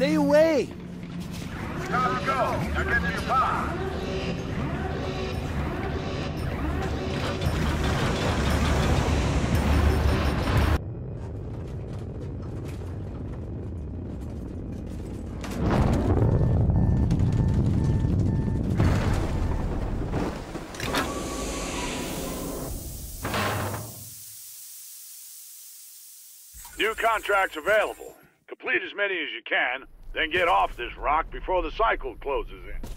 Stay away! To go. Now get. New contracts available. Many as you can, then get off this rock before the cycle closes in.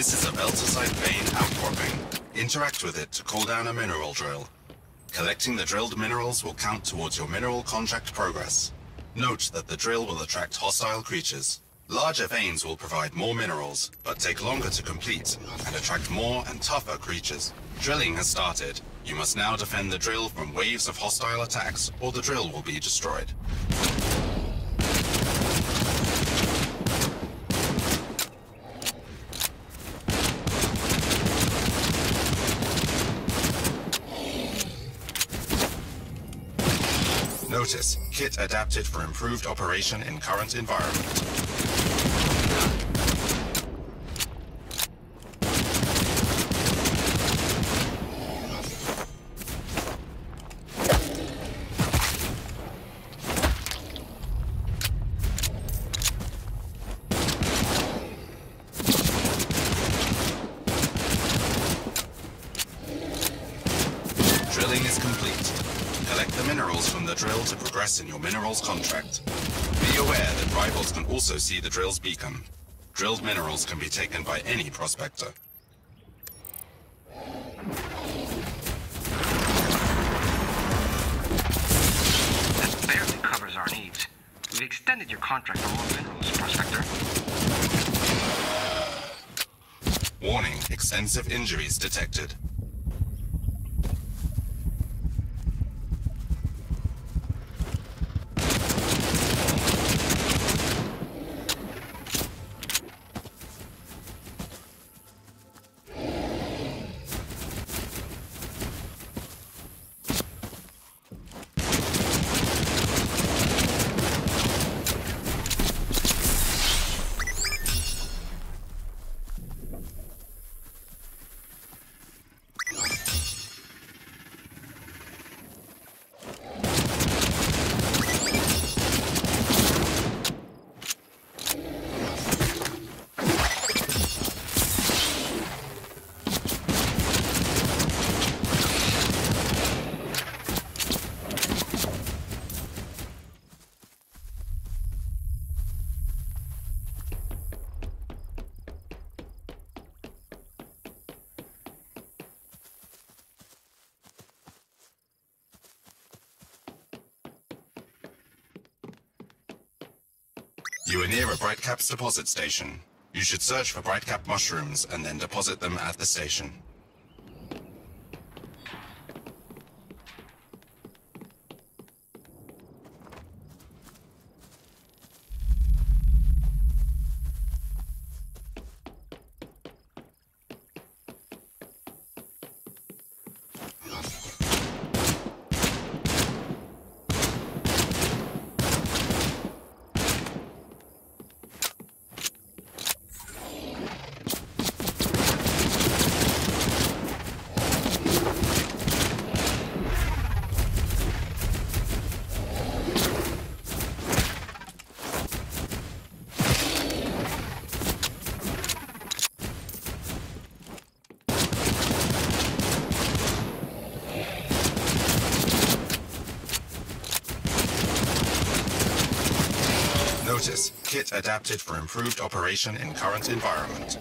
This is a Beltesite vein outcropping. Interact with it to call down a mineral drill. Collecting the drilled minerals will count towards your mineral contract progress. Note that the drill will attract hostile creatures. Larger veins will provide more minerals, but take longer to complete and attract more and tougher creatures. Drilling has started. You must now defend the drill from waves of hostile attacks, or the drill will be destroyed. Notice, kit adapted for improved operation in current environment. Also see the drill's beacon. Drilled minerals can be taken by any prospector. That barely covers our needs. We've extended your contract for more minerals, Prospector. Warning, extensive injuries detected. You are near a Brightcap's deposit station. You should search for Brightcap mushrooms and then deposit them at the station. Notice, kit adapted for improved operation in current environment.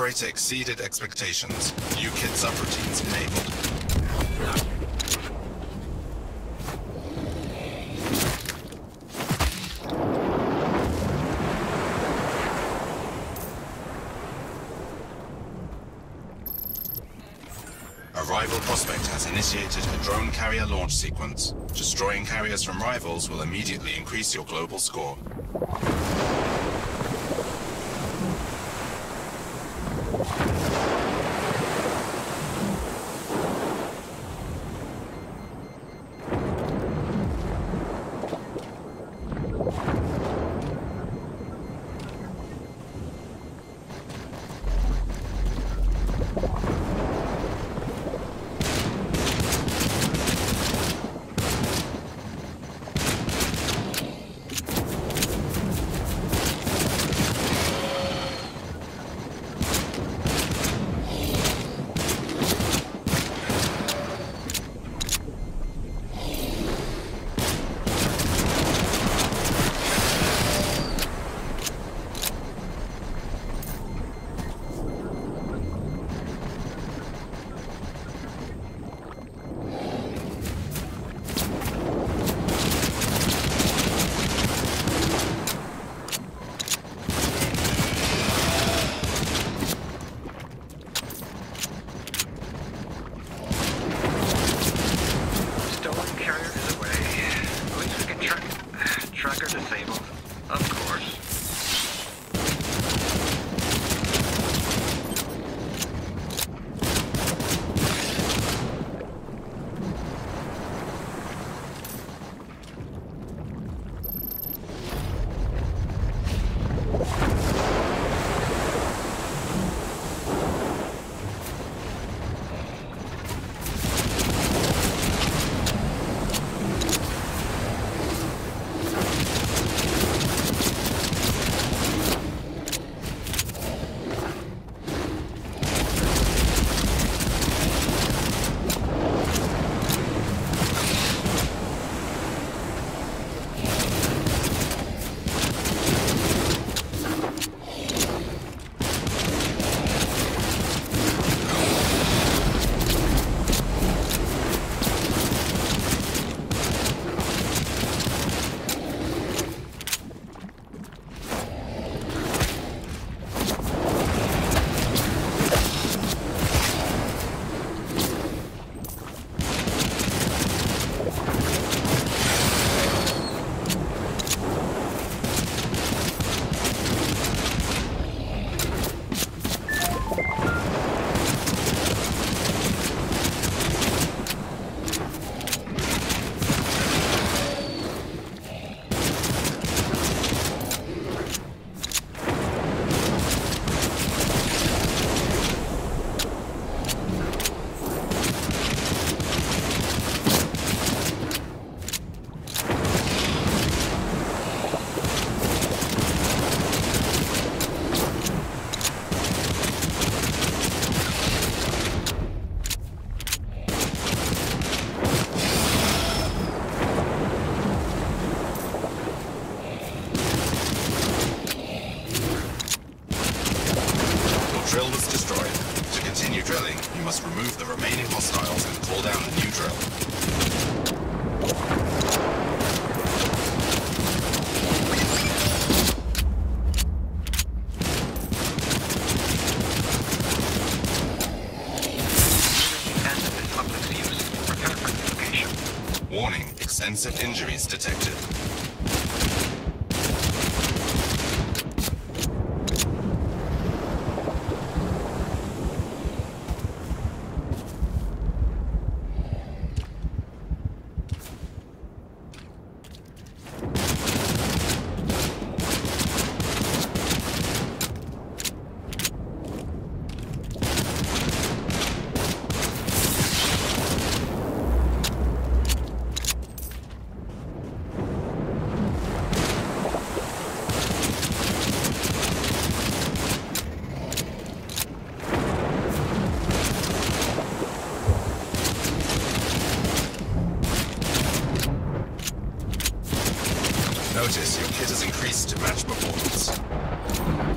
Operator exceeded expectations. New kit subroutines enabled. Arrival prospect has initiated a drone carrier launch sequence. Destroying carriers from rivals will immediately increase your global score. injuries detected. notice, your kit has increased to match performance.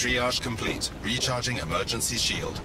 Triage complete. Recharging emergency shield.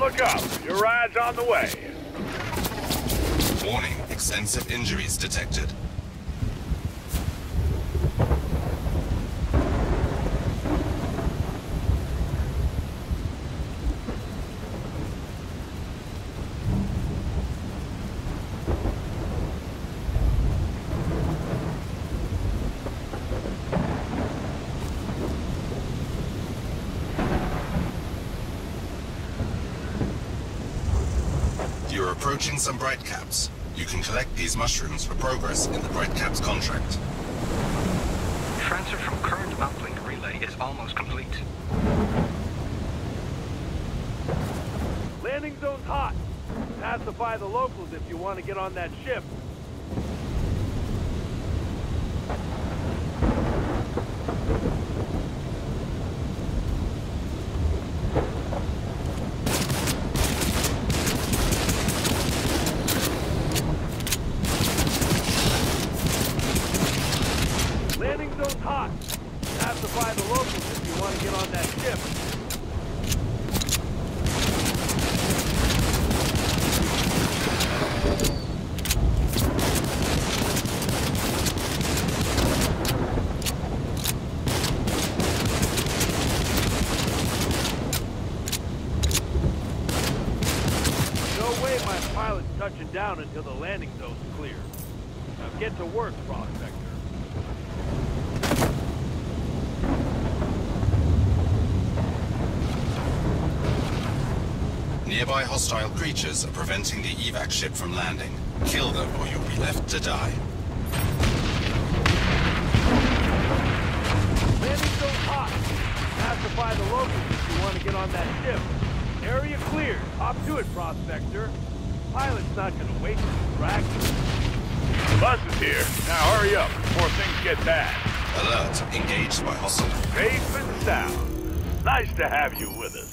Look up. Your ride's on the way. Warning, extensive injuries detected. You're some Brightcaps. You can collect these mushrooms for progress in the Brightcaps contract. Transfer from current uplink relay is almost complete. Landing zone's hot. Pacify the locals if you want to get on that ship. Landing zone's hot. Pacify the locals if you want to get on that ship. No way my down until the landing zone's clear. Now get to work, Prospector. Nearby hostile creatures are preventing the evac ship from landing. Kill them or you'll be left to die. Landing zone's hot. Pacify the locals if you want to get on that ship. Area cleared. Hop to it, Prospector. Pilot's not gonna wait to distract you. Bus is here. Now hurry up before things get bad. Alert, engaged by hostile. Safe and sound. Nice to have you with us.